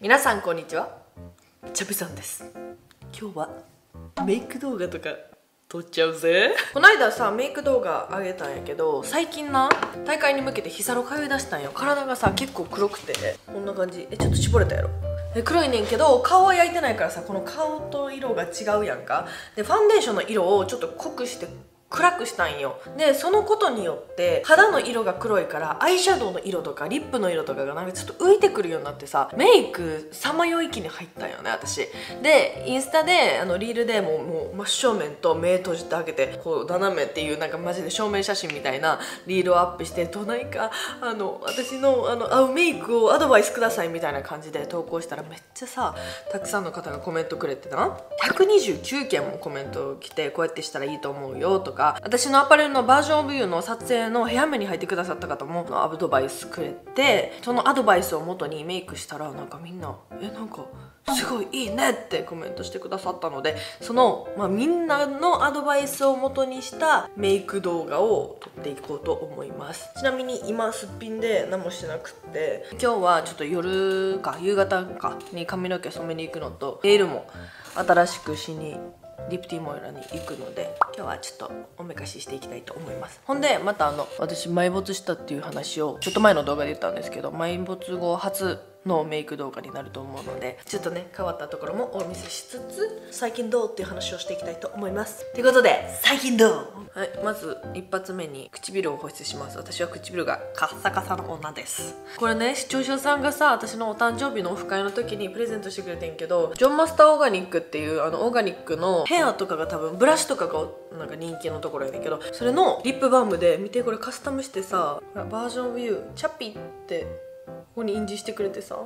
皆さんこんにちは。チャピさんです。今日はメイク動画とか撮っちゃうぜ。この間さメイク動画上げたんやけど最近な大会に向けて日サロ通い出したんよ。体がさ結構黒くて。こんな感じ。えちょっと絞れたやろ。黒いねんけど顔は焼いてないからさこの顔と色が違うやんか。でファンデーションの色をちょっと濃くして暗くしたんよ。でそのことによって肌の色が黒いからアイシャドウの色とかリップの色とかがなんかちょっと浮いてくるようになってさメイクさまよい期に入ったんよね私。でインスタであのリールでもうもう真正面と目閉じてあげてこう斜めっていうなんかマジで正面写真みたいなリールをアップしてどないかあの私のあの合うメイクをアドバイスくださいみたいな感じで投稿したらめっちゃさたくさんの方がコメントくれてな。129件もコメント来てこうやってしたらいいと思うよとかか私のアパレルのバージョンオブユーの撮影の部屋目に入ってくださった方もアドバイスくれてそのアドバイスをもとにメイクしたらなんかみんな「えなんかすごいいいね」ってコメントしてくださったのでその、まあ、みんなのアドバイスをもとにしたメイク動画を撮っていこうと思います。ちなみに今すっぴんで何もしてなくって。今日はちょっと夜か夕方かに髪の毛染めに行くのとネイルも新しくしにリプティモイラに行くので今日はちょっとおめかししていきたいと思います。ほんでまたあの私埋没したっていう話をちょっと前の動画で言ったんですけど埋没後初のメイク動画になると思うのでちょっとね変わったところもお見せしつつ最近どうっていう話をしていきたいと思います。ということで最近どう？はいまず一発目に唇を保湿します。私は唇がカッサカサの女です。これね視聴者さんがさ私のお誕生日のオフ会の時にプレゼントしてくれてんけどジョンマスターオーガニックっていうあのオーガニックのヘアとかが多分ブラシとかがなんか人気のところやねんけどそれのリップバームで見てこれカスタムしてさバージョンビューチャピってここに印字してくれてさ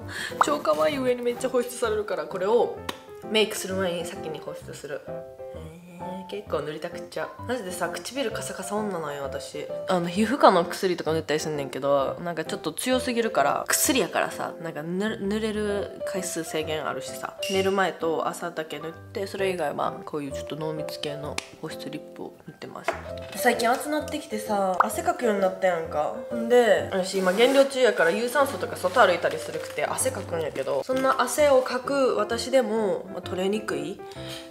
超可愛い上にめっちゃ保湿されるからこれをメイクする前に先に保湿する。結構塗りたくっちゃマジでさ唇カサカサ女なんよ私。あの皮膚科の薬とか塗ったりすんねんけどなんかちょっと強すぎるから薬やからさなんか塗れる回数制限あるしさ。寝る前と朝だけ塗ってそれ以外はこういうちょっと濃密系の保湿リップを塗ってます。最近暑なってきてさ汗かくようになったやんか。ほんで私今減量中やから有酸素とか外歩いたりするくて汗かくんやけどそんな汗をかく私でも、ま取れにくい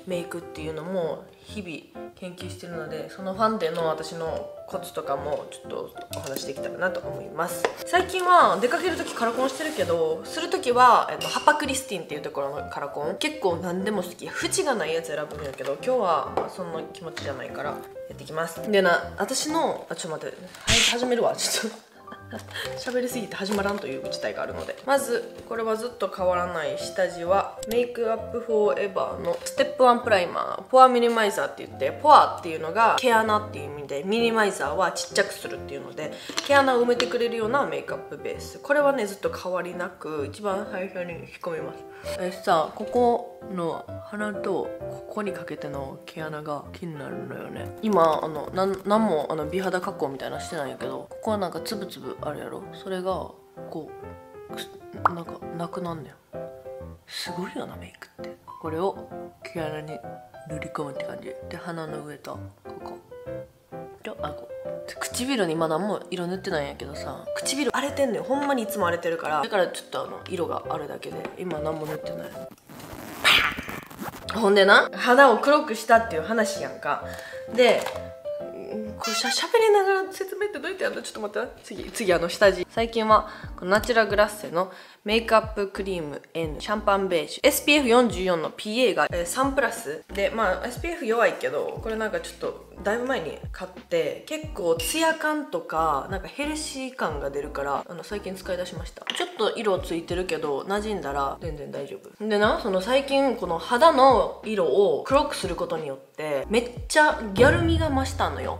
メイクっていうのも日々研究してるのでそのファンデの私のコツとかもちょっとお話できたらなと思います。最近は出かける時カラコンしてるけどする時は、えっと、ハパクリスティンっていうところのカラコン。結構何でも好き。縁がないやつ選ぶんやけど今日はそんな気持ちじゃないからやっていきます。でな私のあちょっと待って。はい始めるわ。ちょっと。喋りすぎて始まらんという事態があるのでまずこれはずっと変わらない下地はメイクアップフォーエバーのステップ1プライマーポアミニマイザーって言ってポアっていうのが毛穴っていう意味でミニマイザーはちっちゃくするっていうので毛穴を埋めてくれるようなメイクアップベース。これはねずっと変わりなく一番最初に引っ込みます。えさここの鼻とここにかけての毛穴が気になるのよね。今あのなんもあの美肌加工みたいなしてないんやけどここはなんかつぶつぶあるやろ。それがこうなんかなくなんねんすごいよなメイクって。これを毛穴に塗り込むって感じ。で鼻の上とここ。とあこ唇にまだもう色塗ってないんやけどさ唇荒れてんのよ。ほんまにいつも荒れてるから。だからちょっとあの色があるだけで今何も塗ってない。ほんでな肌を黒くしたっていう話やんか。でこれしゃしゃべりながら説明ってどうやってやるの？ちょっと待って。次次あの下地。最近はこのナチュラグラッセのメイクアップクリームシャンパンベージュ。SPF44 の PA が3プラスでまあ SPF 弱いけどこれなんかちょっとだいぶ前に買って結構ツヤ感とかなんかヘルシー感が出るからあの最近使い出しました。ちょっと色ついてるけど馴染んだら全然大丈夫。でなその最近この肌の色を黒くすることによってめっちゃギャル味が増したのよ。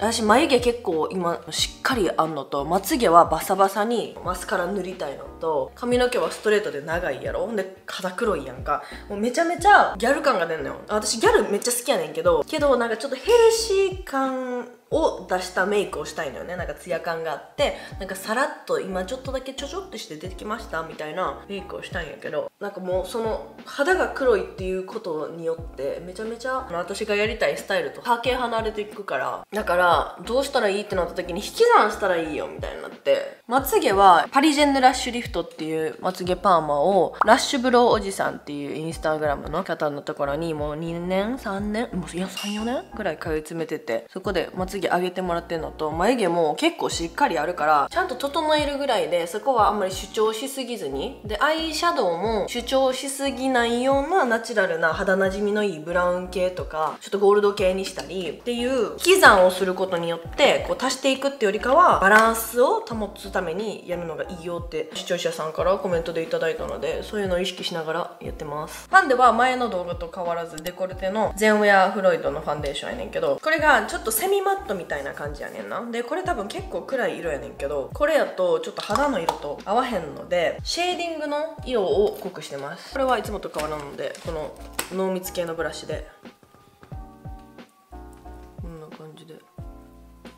私眉毛結構今しっかりあんのとまつげはバサバサにマスカラ塗りたいのと髪の毛はストレートで長いやろ。ほんで肌黒いやんか。もうめちゃめちゃギャル感が出んのよ。私ギャルめっちゃ好きやねんけどけどなんかちょっとヘルシー感を出したメイクをしたいのよね。なんかツヤ感があってなんかさらっと今ちょっとだけちょちょっとして出てきましたみたいなメイクをしたいんやけどなんかもうその肌が黒いっていうことによってめちゃめちゃ私がやりたいスタイルとかけ離れていくからだからどうしたらいいってなった時に引き算したらいいよみたいになって。まつげはパリジェンヌラッシュリフトっていうまつげパーマをラッシュブローおじさんっていうインスタグラムの方のところにもう2年3年？もういや34年？ぐらい通い詰めててそこでまつげ上げてもらってるのと眉毛も結構しっかりあるからちゃんと整えるぐらいでそこはあんまり主張しすぎずに。でアイシャドウも主張しすぎないようなナチュラルな肌なじみのいいブラウン系とかちょっとゴールド系にしたりっていう引き算をすることによってこう足していくってよりかはバランスを保つためためにやるのがいいよって視聴者さんからコメントでいただいたのでそういうのを意識しながらやってます。ファンでは前の動画と変わらずデコルテのゼンウェアフロイドのファンデーションやねんけどこれがちょっとセミマットみたいな感じやねんな。でこれ多分結構暗い色やねんけどこれやとちょっと肌の色と合わへんのでシェーディングの色を濃くしてます。これはいつもと変わらんのでこの濃密系のブラシで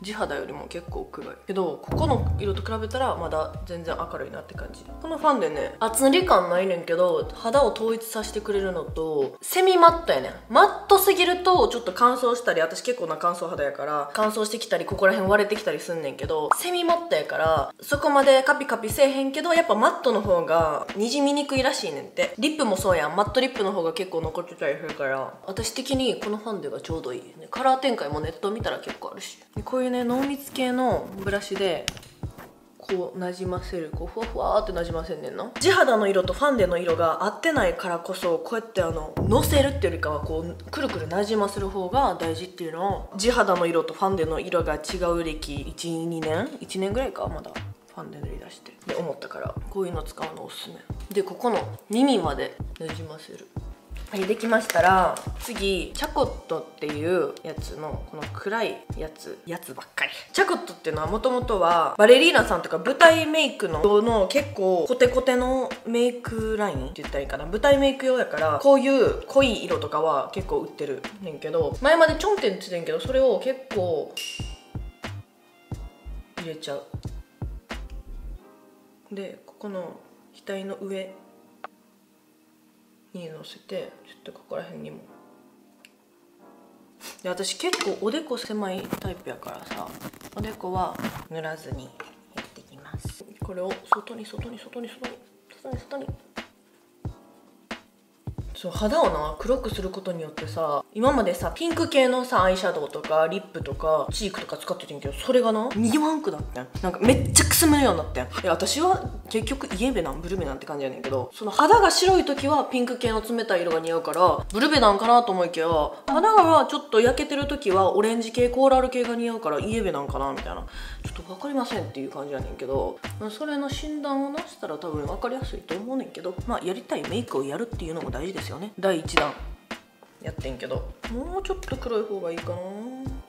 地肌よりも結構暗い。けどここの色と比べたらまだ全然明るいなって感じ。このファンでね厚塗り感ないねんけど肌を統一させてくれるのとセミマットやねん。マットすぎるとちょっと乾燥したり私結構な乾燥肌やから乾燥してきたりここら辺割れてきたりすんねんけどセミマットやからそこまでカピカピせえへんけどやっぱマットの方がにじみにくいらしいねんって。リップもそうやん。マットリップの方が結構残ってたりするから私的にこのファンデがちょうどいい、ね、カラー展開もネット見たら結構あるし。こういういうね濃密系のブラシでこうなじませる。こうふわふわってなじませんねんな。地肌の色とファンデの色が合ってないからこそこうやってあののせるっていうよりかはこうくるくるなじませる方が大事っていうのを地肌の色とファンデの色が違う歴12年？1年ぐらいかまだ。ファンデ塗り出して。で思ったからこういうの使うのおすすめ。でここの耳までなじませる。はいできましたら次チャコットっていうやつのこの暗いやつやつばっかり。チャコットっていうのはもともとはバレリーナさんとか舞台メイクのの結構コテコテのメイクラインって言ったらいいかな。舞台メイク用やからこういう濃い色とかは結構売ってるねんけど前までちょんって言ってたんけどそれを結構入れちゃう。でここの額の上にのせてちょっとここら辺にも。で私結構おでこ狭いタイプやからさおでこは塗らずにやっていきます。これを外に外に外に外に外に外に。そう肌をな黒くすることによってさ今までさピンク系のさアイシャドウとかリップとかチークとか使っててんけどそれがな2ワンクだってん。なんかめっちゃくすむようになってん。私は結局イエベなんブルベなんって感じやねんけどその肌が白い時はピンク系の冷たい色が似合うからブルベなんかなと思いきや肌がちょっと焼けてる時はオレンジ系コーラル系が似合うからイエベなんかなみたいな。ちょっと分かりませんっていう感じやねんけどそれの診断をなしたら多分分かりやすいと思うねんけどまあやりたいメイクをやるっていうのも大事ですよね。第1弾。やってんけど。もうちょっと黒い方がいいかな。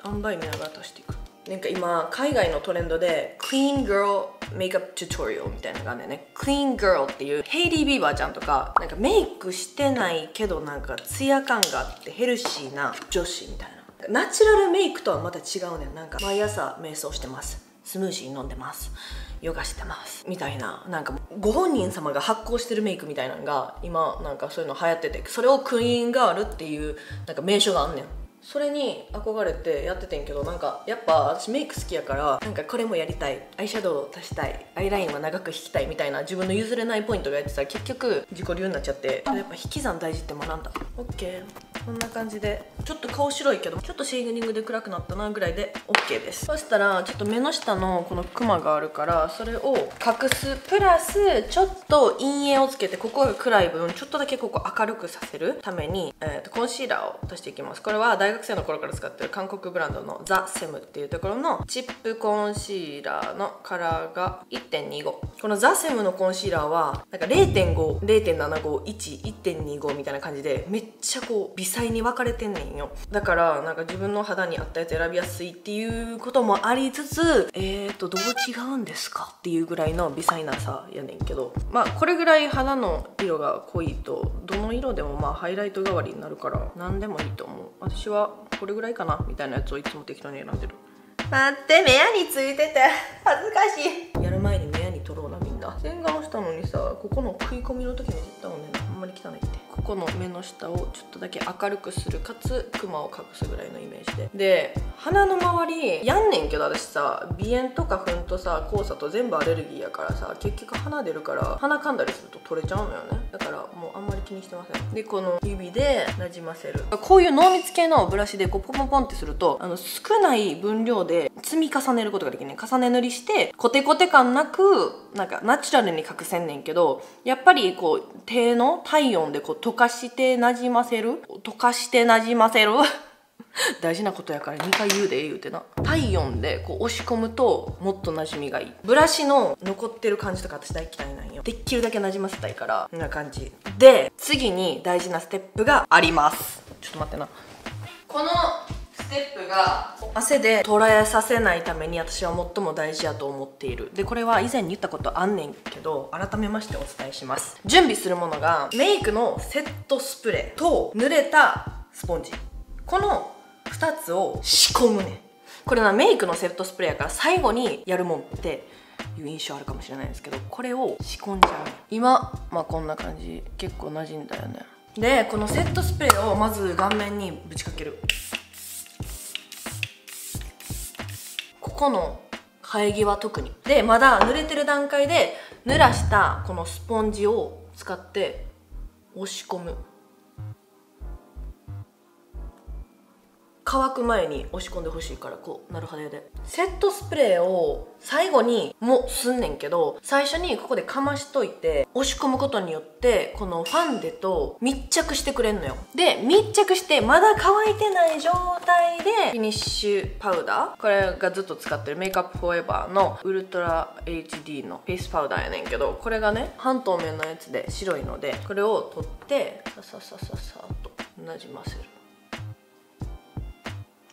塩梅見ながら足していく。なんか今海外のトレンドで Clean Girl Makeup Tutorial みたいなのがあるんだよね。Clean Girl っていうヘイリー・ビーバーちゃんとかなんかメイクしてないけどなんかツヤ感があってヘルシーな女子みたいな。ナチュラルメイクとはまた違うねなんか毎朝瞑想してます。スムージー飲んでます。ヨガしてます。みたいななんかご本人様が発光してるメイクみたいなのが今なんかそういうの流行っててそれを Clean Girl っていうなんか名所があんねん。それに憧れてやっててんけどなんかやっぱ私メイク好きやからなんかこれもやりたい。アイシャドウを足したい。アイラインは長く引きたいみたいな自分の譲れないポイントがやってたら結局自己流になっちゃって。やっぱ引き算大事って学んだ。OK こんな感じで。ちょっと顔白いけどちょっとシェーディングで暗くなったなぐらいで OK です。そしたらちょっと目の下のこのクマがあるからそれを隠すプラスちょっと陰影をつけてここが暗い分ちょっとだけここ明るくさせるために、えー、とコンシーラーを足していきます。これは大学生の頃から使ってる韓国ブランドのザ・セムっていうところのチップコンシーラーのカラーが1.25このザ・セムのコンシーラーはなんか0.5、0.751、1.25みたいな感じでめっちゃこう微細に分かれてんねんよ。だからなんか自分の肌に合ったやつ選びやすいっていうこともありつつえーとどう違うんですかっていうぐらいの微細なさやねんけど。まあこれぐらい肌の色が濃いとどの色でもまあハイライト代わりになるから何でもいいと思う。私はこれぐらいかなみたいなやつをいつも適当に選んでる。待って目やについてて。恥ずかしい。やる前に目やに取ろうなみんな。洗顔したのにさここの食い込みの時に絶対おねあんまり汚いって。ここの目の下をちょっとだけ明るくするかつクマを隠すぐらいのイメージで。で鼻の周りやんねんけど私さ鼻炎とかふんとさ黄砂と全部アレルギーやからさ結局鼻出るから鼻かんだりすると取れちゃうのよねだからもうあんまり気にしてません。でこの指でなじませる。こういう濃密系のブラシでこうポンポンポンってするとあの少ない分量で積み重ねることができない重ね塗りしてコテコテ感なくなんかナチュラルに隠せんねんけどやっぱりこう手の体温でこう溶かしてなじませる？溶かしてなじませる？大事なことやから2回言うで言うてな。体温でこう押し込むともっと馴染みがいい。ブラシの残ってる感じとか私大嫌いなんよ。できるだけ馴染ませたいからこんな感じ。で次に大事なステップがあります。ちょっと待ってな。このステップが汗で捉えさせないために私は最も大事やと思っている。でこれは以前に言ったことあんねんけど改めましてお伝えします。準備するものがメイクのセットスプレーと濡れたスポンジ。この2つを仕込むね。これなメイクのセットスプレーやから最後にやるもんっていう印象あるかもしれないんですけどこれを仕込んじゃう。今まあこんな感じ。結構馴染んだよね。でこのセットスプレーをまず顔面にぶちかける。ここの生え際特に。でまだ濡れてる段階で濡らしたこのスポンジを使って押し込む乾く前に押し込んでほしいからこうなるはずで。セットスプレーを最後にもすんねんけど最初にここでかましといて押し込むことによってこのファンデと密着してくれんのよ。で密着してまだ乾いてない状態でフィニッシュパウダー。これがずっと使ってるメイクアップフォーエバーのウルトラ HD のフェイスパウダーやねんけどこれがね半透明のやつで白いのでこれを取ってさささささっとなじませる。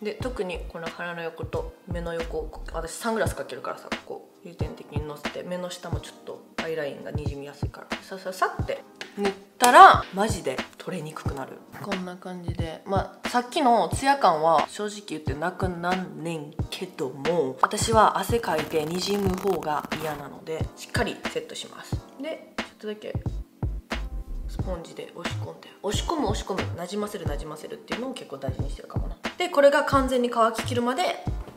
で特にこの鼻の横と目の横私サングラスかけるからさここ重点的にのせて目の下もちょっとアイラインがにじみやすいから。さささって塗ったらマジで取れにくくなる。こんな感じで。まあさっきのツヤ感は正直言ってなくなんねんけども私は汗かいてにじむ方が嫌なのでしっかりセットします。でちょっとだけスポンジで押し込んで押し込む押し込むなじませるなじませるっていうのを結構大事にしてるかもでこれが完全に乾ききるまで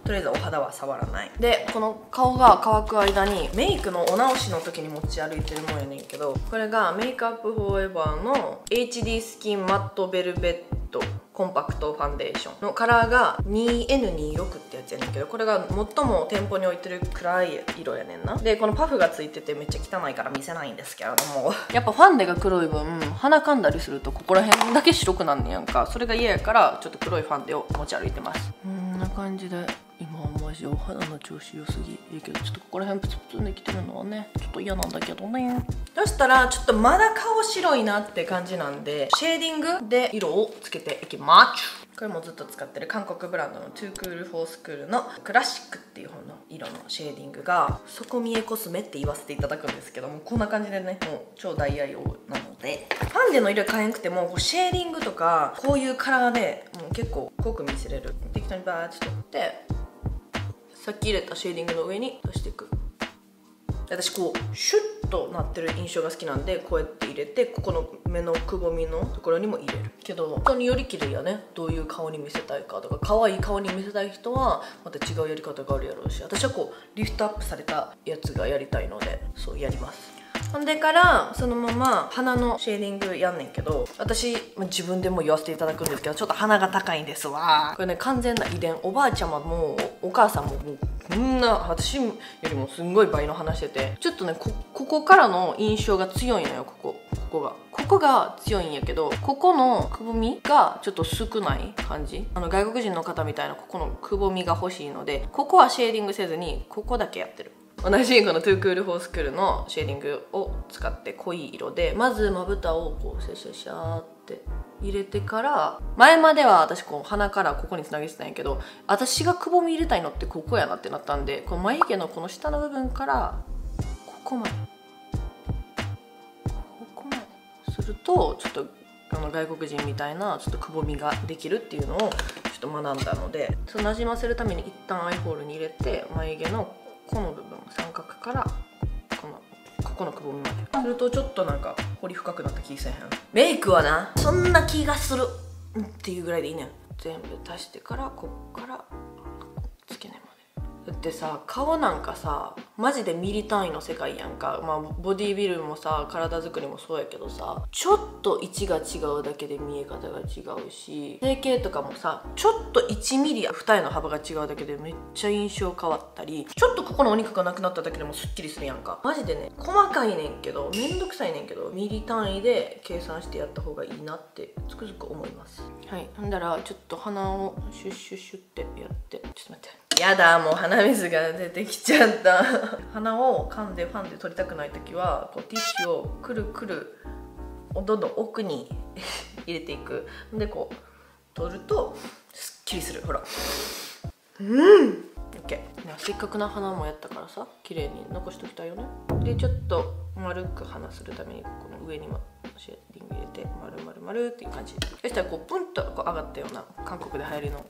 とりあえずお肌は触らない。でこの顔が乾く間にメイクのお直しの時に持ち歩いてるもんやねんけどこれがメイクアップフォーエバーの HD スキンマットベルベットコンパクトファンデーションのカラーが 2N26 ってやつやねんけどこれが最も店舗に置いてる暗い色やねんな。でこのパフがついててめっちゃ汚いから見せないんですけれども。やっぱファンデが黒い分鼻かんだりするとここら辺だけ白くなんねやんか。それが嫌やからちょっと黒いファンデを持ち歩いてます。こんな感じで今はマジお肌の調子良すぎ。いいけどちょっとここら辺プツプツできてるのはねちょっと嫌なんだけどね。そしたらちょっとまだ顔白いなって感じなんでシェーディングで色をつけていきます。これもずっと使ってる韓国ブランドの too cool for school のクラシックっていう方の色のシェーディングが底見えコスメって言わせていただくんですけどもこんな感じでねもう超大愛用なのでファンデの色変えんくてもこうシェーディングとかこういうカラーでもう結構濃く見せれる。適当にバーッと取ってさっき入れたシェーディングの上に足していく。私こうシュッとなってる印象が好きなんでこうやって入れてここの目のくぼみのところにも入れる。けど本当により綺麗やね。どういう顔に見せたいかとか可愛い顔に見せたい人はまた違うやり方があるやろうし私はこうリフトアップされたやつがやりたいのでそうやりますほんでからそのまま鼻のシェーディングやんねんけど私ま自分でも言わせていただくんですけどちょっと鼻が高いんですわ。これね完全な遺伝おばあちゃまもお母さんももうこんな私よりもすんごい倍の話しててちょっとねここからの印象が強いのよここここが。ここが強いんやけどここのくぼみがちょっと少ない感じ。あの外国人の方みたいなここのくぼみが欲しいのでここはシェーディングせずにここだけやってる。同じこのトゥークールフォースクールのシェーディングを使って濃い色でまずまぶたをこうシャシャシャーって入れてから前までは私こう鼻からここにつなげてたんやけど私がくぼみ入れたいのってここやなってなったんでこの眉毛のこの下の部分からここまで。ここまでするとちょっとあの外国人みたいなちょっとくぼみができるっていうのをちょっと学んだのでなじませるために一旦アイホールに入れて眉毛のこの部分三角からこのここのくぼみまで。するとちょっとなんか彫り深くなった気せえへん。メイクはなそんな気がする。っていうぐらいでいいねん。全部足してからこっからってさ顔なんかさマジでミリ単位の世界やんか。まあボディービルもさ体作りもそうやけどさちょっと位置が違うだけで見え方が違うし整形とかもさちょっと1ミリ二重の幅が違うだけでめっちゃ印象変わったりちょっとここのお肉がなくなっただけでもすっきりするやんか。マジでね細かいねんけどめんどくさいねんけどミリ単位で計算してやった方がいいなってつくづく思います。はい。ほんだらちょっと鼻をシュッシュッシュってやって。ちょっと待って。やだもう鼻水が出てきちゃった。鼻を噛んでファンで取りたくない時はこうティッシュをくるくるどんどん奥に入れていく。でこう取るとすっきりする。ほら。うん。OK せっかくな鼻もやったからさ綺麗に残しときたいよね。でちょっと丸く鼻するためにこの上にもシェーディング入れて丸丸丸っていう感じ。そしたらこうプンとこう上がったような韓国で流行りの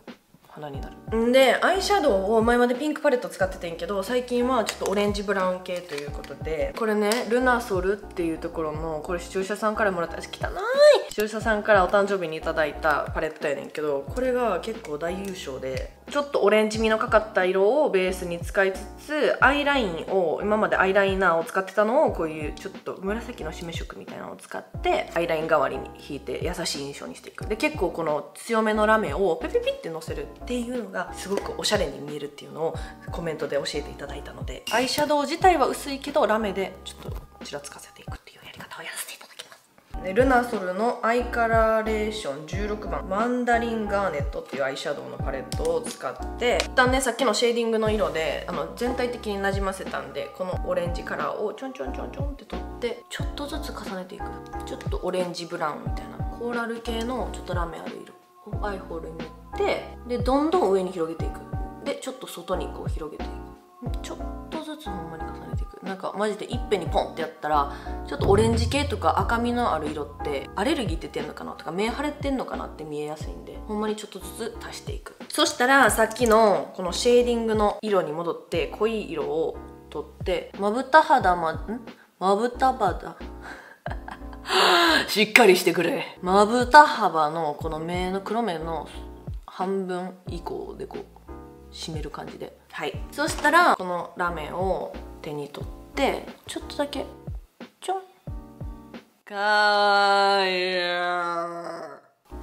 花になる。でアイシャドウを前までピンクパレット使っててんけど最近はちょっとオレンジブラウン系ということでこれねルナソルっていうところのこれ視聴者さんからもらった汚い視聴者さんからお誕生日にいただいたパレットやねんけどこれが結構大優勝でちょっとオレンジ味のかかった色をベースに使いつつアイラインを今までアイライナーを使ってたのをこういうちょっと紫の締め色みたいなのを使ってアイライン代わりに引いて優しい印象にしていく。で結構この強めのラメをペペピってのせるっていうのがすごくおしゃれに見えるっていうのをコメントで教えていただいたのでアイシャドウ自体は薄いけどラメでちょっとちらつかせていくっていうやり方をやらせていただきます。ルナソルのアイカラーレーション16番マンダリンガーネットっていうアイシャドウのパレットを使って一旦ねさっきのシェーディングの色であの全体的になじませたんでこのオレンジカラーをちょんちょんちょんちょんって取ってちょっとずつ重ねていく。ちょっとオレンジブラウンみたいなコーラル系のちょっとラメある色。をアイホールに塗ってでどんどん上に広げていく。でちょっと外にこう広げていく。ちょっとずつほんまになんかマジでいっぺんにポンってやったらちょっとオレンジ系とか赤みのある色ってアレルギー出てんのかな？とか目腫れてんのかなって見えやすいんでほんまにちょっとずつ足していく。そしたらさっきのこのシェーディングの色に戻って濃い色を取ってまぶた肌まん？まぶた肌？しっかりしてくれ。まぶた幅のこの目の黒目の半分以降でこう締める感じで。はい。そしたらこのラメを手に取ってちょっとだけちょん。かわいい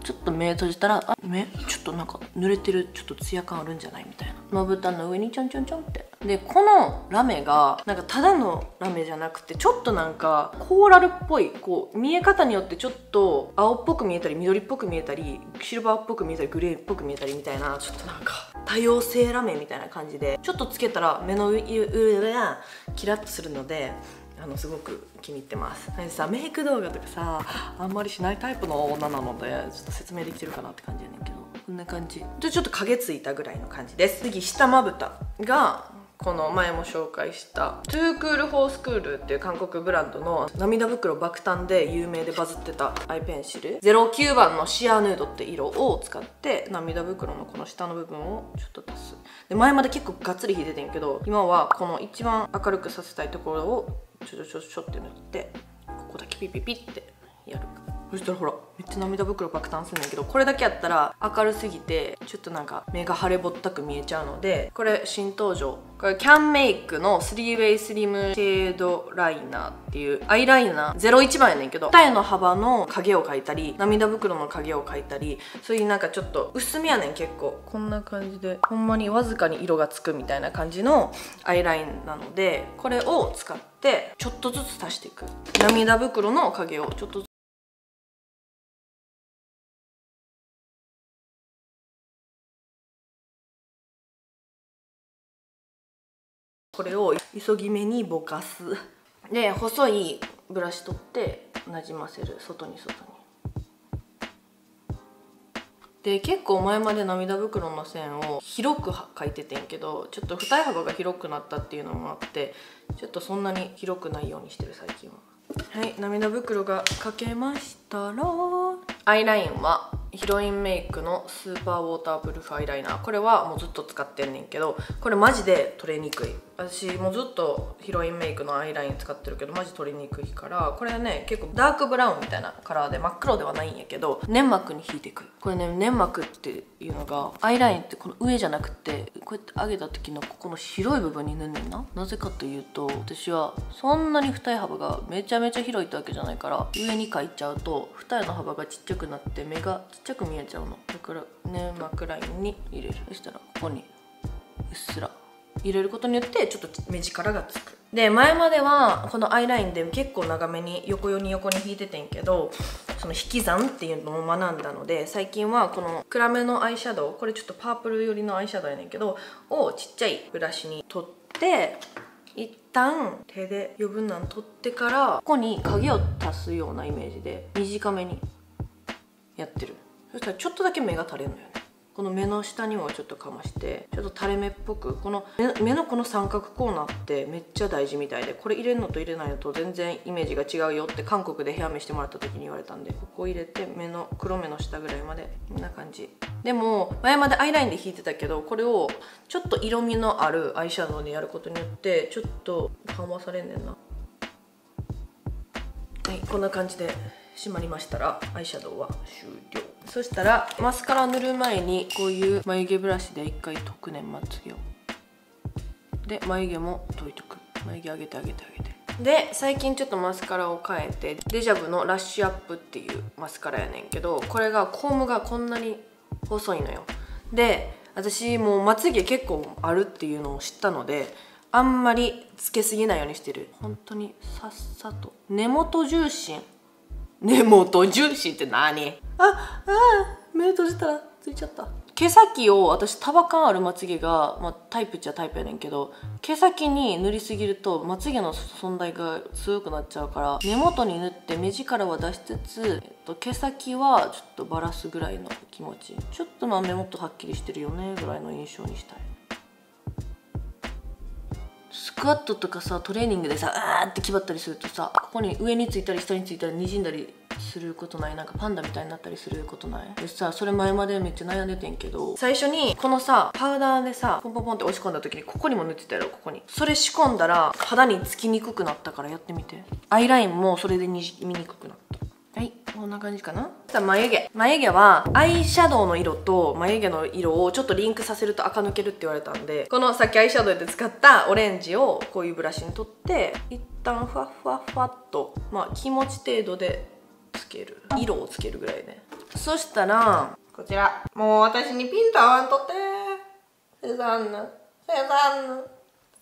ちょっと目閉じたらあ目？ちょっとなんか濡れてるちょっとツヤ感あるんじゃないみたいな。まぶたの上にちょんちょんちょんって。でこのラメがなんかただのラメじゃなくてちょっとなんかコーラルっぽいこう見え方によってちょっと青っぽく見えたり緑っぽく見えたりシルバーっぽく見えたりグレーっぽく見えたりみたいなちょっとなんか多様性ラメみたいな感じでちょっとつけたら目の上がキラッとするのであのすごく気に入ってます。さメイク動画とかさあんまりしないタイプの女なのでちょっと説明できてるかなって感じやねんけど。こんな感じ。でちょっと影ついたぐらいの感じです。次下まぶたがこの前も紹介したトゥークールフォースクールっていう韓国ブランドの涙袋爆誕で有名でバズってたアイペンシル。09番のシアヌードって色を使って涙袋のこの下の部分をちょっと足す。で前まで結構がっつり引いててんけど今はこの一番明るくさせたいところをちょちょちょちょって塗ってここだけピピピってやる。そしたらほらめっちゃ涙袋爆誕するんだけどこれだけやったら明るすぎてちょっとなんか目が腫れぼったく見えちゃうのでこれ新登場。これキャンメイクの 3way スリムシェードライナーっていうアイライナー。01番やねんけど二重の幅の影を描いたり涙袋の影を描いたりそういうなんかちょっと薄めやねん結構。こんな感じでほんまにわずかに色がつくみたいな感じのアイラインなのでこれを使ってちょっとずつ足していく。涙袋の影をちょっとずこれを急ぎ目にぼかす。で細いブラシ取ってなじませる。外に外に。で結構前まで涙袋の線を広く描いててんけどちょっと二重幅が広くなったっていうのもあってちょっとそんなに広くないようにしてる最近は。はい涙袋が描けましたらアイラインはヒロインメイクのスーパーウォータープルーフアイライナー。これはもうずっと使ってんねんけどこれマジで取れにくい。私もうずっとヒロインメイクのアイライン使ってるけどマジ取りにくいからこれはね結構ダークブラウンみたいなカラーで真っ黒ではないんやけど粘膜に引いていくこれね粘膜っていうのがアイラインってこの上じゃなくてこうやって上げた時のここの白い部分に塗んねんな。なぜかというと私はそんなに二重幅がめちゃめちゃ広いってわけじゃないから上に描いちゃうと二重の幅がちっちゃくくなって目がちっちゃく見えちゃうの。だから粘膜ラインに入れる。そしたらここにうっすら入れることによってちょっと目力がつく。で前まではこのアイラインで結構長めに横に横に引いててんけどその引き算っていうのを学んだので最近はこの暗めのアイシャドウこれちょっとパープル寄りのアイシャドウやねんけどをちっちゃいブラシに取って一旦手で余分なの取ってからここに影を足すようなイメージで短めにやってる。そしたらちょっとだけ目が垂れるのよね。この目の下にもちょっとかましてちょっと垂れ目っぽくこの目のこの三角コーナーってめっちゃ大事みたいでこれ入れるのと入れないのと全然イメージが違うよって韓国でヘアメしてもらった時に言われたんでここ入れて目の黒目の下ぐらいまでこんな感じ。でも前までアイラインで引いてたけどこれをちょっと色味のあるアイシャドウでやることによってちょっと緩和されんねんな。はいこんな感じで。締まりましたらアイシャドウは終了。そしたらマスカラ塗る前にこういう眉毛ブラシで一回解くねんまつげを。で眉毛も解いとく。眉毛上げて上げて上げて。で最近ちょっとマスカラを変えてデジャブのラッシュアップっていうマスカラやねんけどこれがコームがこんなに細いのよ。で私もうまつげ結構あるっていうのを知ったのであんまりつけすぎないようにしてる。本当にさっさと。根元重心根元重心って何？ああ目閉じたらついちゃった。毛先を私束感あるまつげが、まあ、タイプっちゃタイプやねんけど毛先に塗りすぎるとまつげの存在が強くなっちゃうから根元に塗って目力は出しつつ、えっと、毛先はちょっとバラすぐらいの気持ち。ちょっとまあ目元はっきりしてるよねぐらいの印象にしたいスクワットとかさトレーニングでさあーって決まったりするとさここに上についたり下についたりにじんだりすることない？なんかパンダみたいになったりすることない？でさそれ前までめっちゃ悩んでてんけど最初にこのさパウダーでさポンポンポンって押し込んだ時にここにも塗ってたやろここに。それ仕込んだら肌につきにくくなったからやってみて。アイラインもそれでにじみにくくなった。はいこんな感じかな？眉毛。眉毛はアイシャドウの色と眉毛の色をちょっとリンクさせると垢抜けるって言われたんでこのさっきアイシャドウで使ったオレンジをこういうブラシに取って一旦ふわふわふわっとまあ気持ち程度でつける。色をつけるぐらいね。そしたらこちら。もう私にピンと合わんとって。セザンヌ。セザンヌ。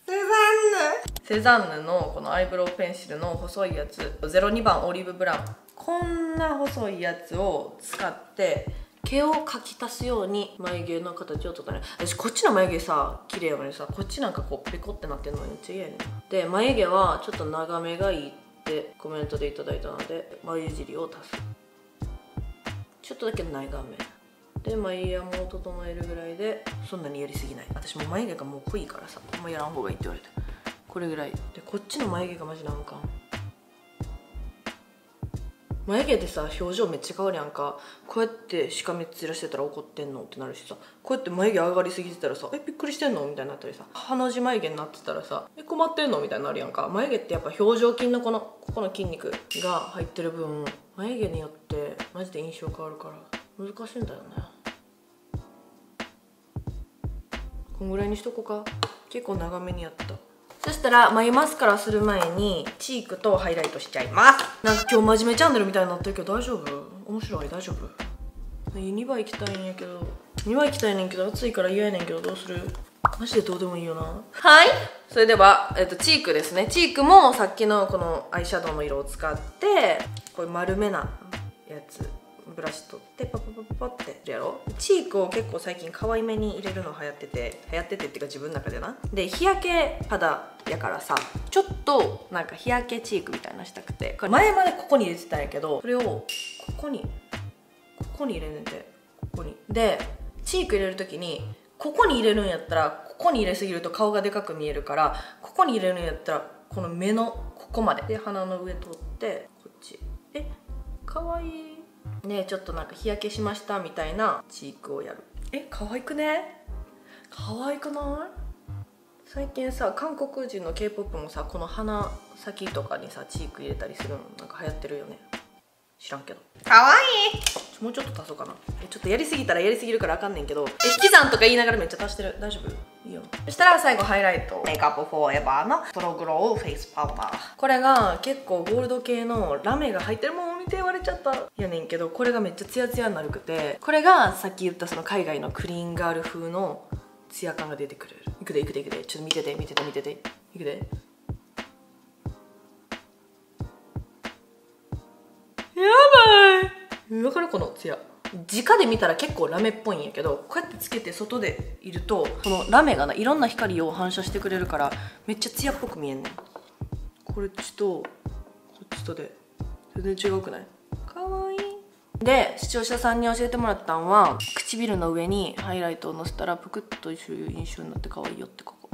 セザンヌ。セザンヌのこのアイブロウペンシルの細いやつ。02番オリーブブラウン。こんな細いやつを使って毛を描き足すように眉毛の形を整える。私こっちの眉毛さ綺麗やのにさこっちなんかこうペコってなってんのめっちゃ嫌やねん。で眉毛はちょっと長めがいいってコメントでいただいたので眉尻を足す。ちょっとだけ長め。で眉山を整えるぐらいでそんなにやりすぎない。私も眉毛がもう濃いからさあんまやらん方がいいって言われて。これぐらい。でこっちの眉毛がマジなんかん眉毛でさ表情めっちゃ変わるやんか。こうやってしかめっ面してたら怒ってんのってなるしさ。こうやって眉毛上がりすぎてたらさえびっくりしてんの？みたいになったりさ。鼻血眉毛になってたらさえ困ってんの？みたいになるやんか。眉毛ってやっぱ表情筋のこのここの筋肉が入ってる分眉毛によってマジで印象変わるから難しいんだよね。こんぐらいにしとこうか。結構長めにやった。そしたら眉マスカラする前にチークとハイライトしちゃいます。なんか今日真面目チャンネルみたいになってるけど大丈夫？面白い？大丈夫？2倍行きたいんやけど。2倍行きたいねんけど暑いから嫌やねんけどどうする？マジでどうでもいいよな。はい。それでは、えっと、チークですね。チークもさっきのこのアイシャドウの色を使ってこういう丸めなやつブラシ取ってパパパパパってやろチークを結構最近可愛めに入れるの流行ってて流行っててっていうか自分の中でなで日焼け肌やからさちょっとなんか日焼けチークみたいなしたくて。前までここに入れてたんやけどそれをここにここに入れんねんて。ここに。でチーク入れる時にここに入れるんやったらここに入れすぎると顔がでかく見えるからここに入れるんやったらこの目のここまで。で鼻の上通ってこっち。えかわいい。でちょっとなんか日焼けしましたみたいなチークをやる。え可愛くね？可愛くない？最近さ韓国人の k p o p もさこの鼻先とかにさチーク入れたりするのなんか流行ってるよね。知らんけど。かわい。いもうちょっと足そうかな。えちょっとやりすぎたらやりすぎるからあかんねんけど。え引き算とか言いながらめっちゃ足してる？大丈夫？いいよ。そしたら最後ハイライト。 MAKE UP FOR EVER のプログローフェイスパウダー。これが結構ゴールド系のラメが入ってるもん見て言われちゃったやねんけどこれがめっちゃツヤツヤになるくてこれがさっき言ったその海外の Clean Girl 風のツヤ感が出てくる。いくでいくでいくで。ちょっと見てて見てて見てて。いくで。やばい。わかるこのツヤ。直で見たら結構ラメっぽいんやけどこうやってつけて外でいるとこのラメがないろんな光を反射してくれるからめっちゃツヤっぽく見えんねん。こっちとこっちとで。全然違うくない？かわいい。で視聴者さんに教えてもらったんは唇の上にハイライトをのせたらぷくっという印象になって可愛いよってここ。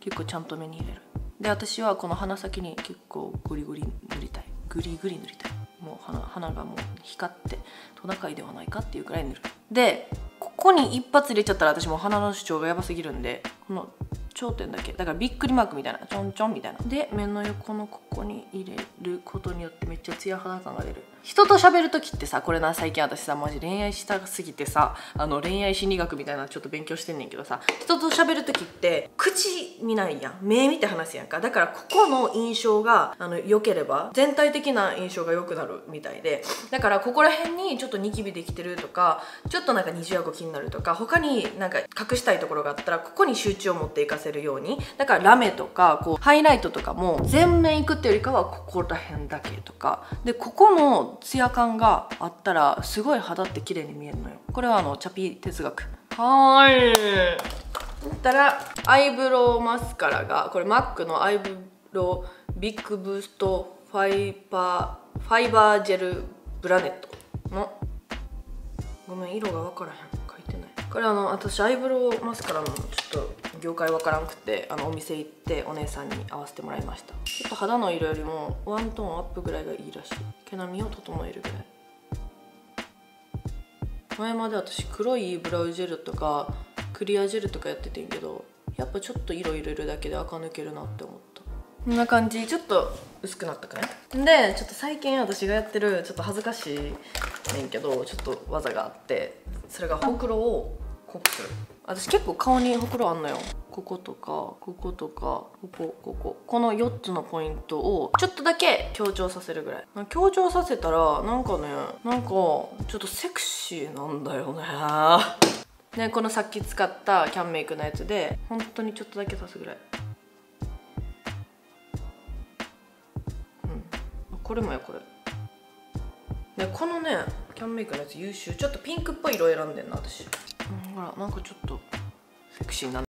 結構ちゃんと目に入れる。で私はこの鼻先に結構ゴリゴリ塗りたい。グリグリ塗りたい。もう鼻鼻がもう光ってトナカイではないかっていうくらい塗る。でここに一発入れちゃったら私も鼻の主張がやばすぎるんでこの頂点だけだからびっくりマークみたいなちょんちょんみたいな。で目の横のここに入れることによってめっちゃツヤ肌感が出る。人と喋る時ってさこれな最近私さマジ恋愛したすぎてさあの恋愛心理学みたいなちょっと勉強してんねんけどさ人と喋る時って口見ないやん。目見て話すやんか。だからここの印象があの良ければ全体的な印象が良くなるみたいで。だからここら辺にちょっとニキビできてるとかちょっとなんか二重顎気になるとか他になんか隠したいところがあったらここに集中を持っていかせるように。だからラメとかこうハイライトとかも全面いくっていうよりかはここら辺だけとか。でここのツヤ感があったらすごい肌って綺麗に見えるのよ。これはあのチャピ哲学。はーい。そしたらアイブロウマスカラがこれ MAC のアイブロウビッグブーストファイバーファイバージェルブラネットのごめん色が分からへん。書いてない。これあの私アイブロウマスカラのちょっと業界分からんくてあのお店行ってお姉さんに合わせてもらいました。ちょっと肌の色よりもワントーンアップぐらいがいいらしい。毛並みを整えるぐらい。前まで私黒いブラウジェルとかクリアジェルとかやっててんけどやっぱちょっと色入れるだけで垢抜けるなって思ったこんな感じ。ちょっと薄くなったかね。でちょっと最近私がやってるちょっと恥ずかしいねんけどちょっと技があってそれがほくろを濃くする。私結構顔にほくろあんのよ。こことかこことかここここ。この4つのポイントをちょっとだけ強調させるぐらい。強調させたらなんかねなんかちょっとセクシーなんだよね。ねこのさっき使ったキャンメイクのやつで本当にちょっとだけ足すぐらい。これもやこれ。ねこのねキャンメイクのやつ優秀。ちょっとピンクっぽい色選んでんな私、うん、ほらなんかちょっとセクシーな。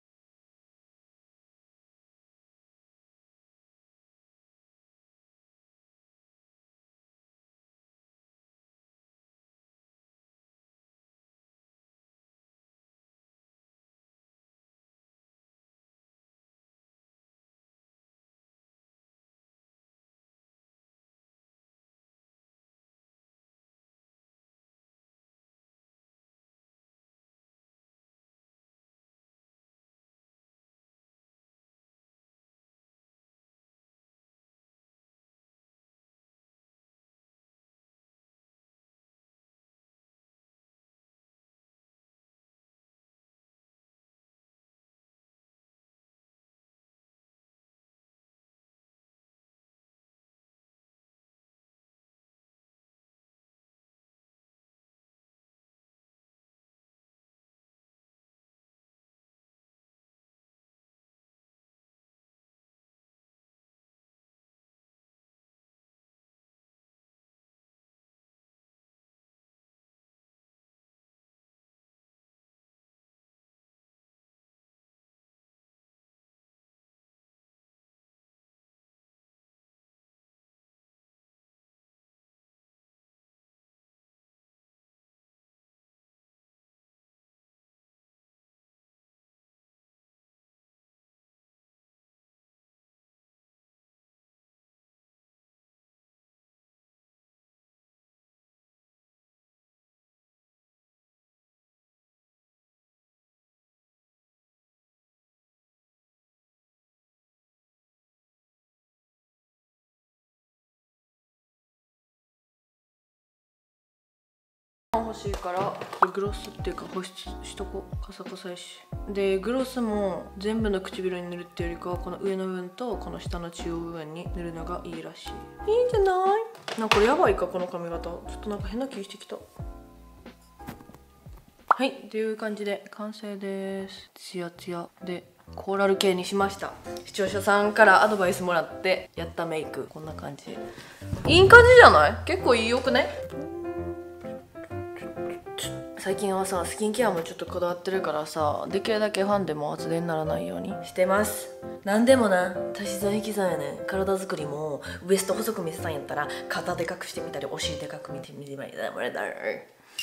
欲しいから。グロスっていうか保湿しとこう。カサカサやし。でグロスも全部の唇に塗るっていうよりかはこの上の部分とこの下の中央部分に塗るのがいいらしい。いいんじゃない？なんかこれやばいかこの髪型。ちょっとなんか変な気してきた。はいという感じで完成です。ツヤツヤでコーラル系にしました。視聴者さんからアドバイスもらってやったメイク。こんな感じ。いい感じじゃない？結構いいよくね最近はさスキンケアもちょっとこだわってるからさできるだけファンでも厚手にならないように。してます。何でもな。足し算引き算やねん。体作りもウエスト細く見せたんやったら肩でかくしてみたりお尻でかく見てみればいいだもれだ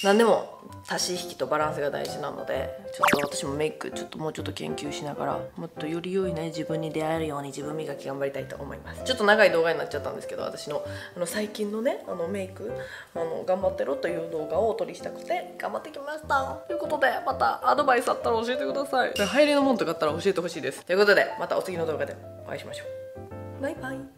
何でも足し引きとバランスが大事なのでちょっと私もメイクちょっともうちょっと研究しながらもっとより良いね自分に出会えるように自分磨き頑張りたいと思います。ちょっと長い動画になっちゃったんですけど私のあの最近のねあのメイクあの頑張ってろという動画をお撮りしたくて頑張ってきました。ということでまたアドバイスあったら教えてください。流行りのもんとかあったら教えてほしいです。ということでまたお次の動画でお会いしましょう。バイバイ